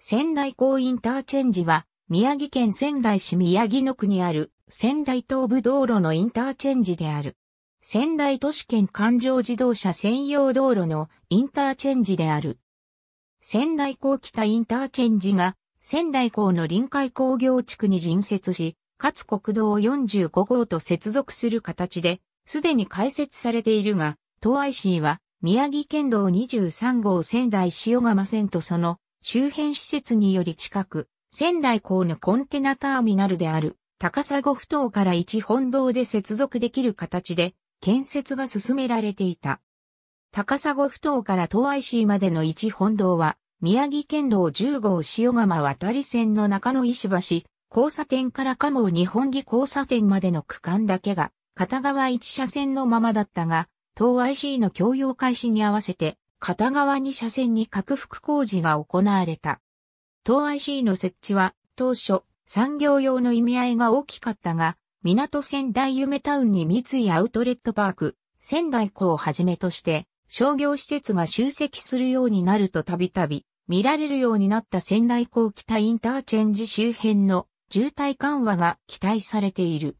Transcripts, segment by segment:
仙台港インターチェンジは、宮城県仙台市宮城野区にある仙台東部道路のインターチェンジである。仙台都市圏環状自動車専用道路のインターチェンジである。仙台港北インターチェンジが仙台港の臨海工業地区に隣接し、かつ国道45号と接続する形で、すでに開設されているが、東 IC は宮城県道23号仙台塩釜線とその周辺施設により近く、仙台港のコンテナターミナルである高砂ふ頭から一本道で接続できる形で建設が進められていた。高砂ふ頭から東 IC までの一本道は宮城県道10号塩釜渡り線の中野石橋交差点から鴨日本木交差点までの区間だけが片側1車線のままだったが、東 IC の供用開始に合わせて片側2車線に拡幅工事が行われた。東 IC の設置は当初産業用の意味合いが大きかったが、港仙台夢タウンに三井アウトレットパーク、仙台港をはじめとして商業施設が集積するようになるとたびたび見られるようになった仙台港北インターチェンジ周辺の渋滞緩和が期待されている。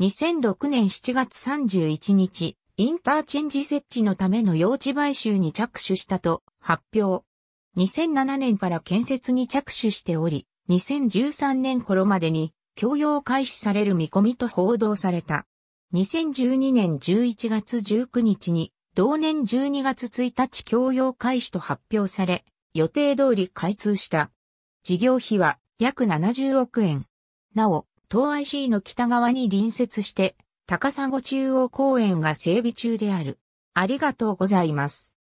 2006年7月31日、インターチェンジ設置のための用地買収に着手したと発表。2007年から建設に着手しており、2013年頃までに供用開始される見込みと報道された。2012年11月19日に同年12月1日供用開始と発表され、予定通り開通した。事業費は約70億円。なお、東 IC の北側に隣接して高砂中央公園が整備中である。ありがとうございます。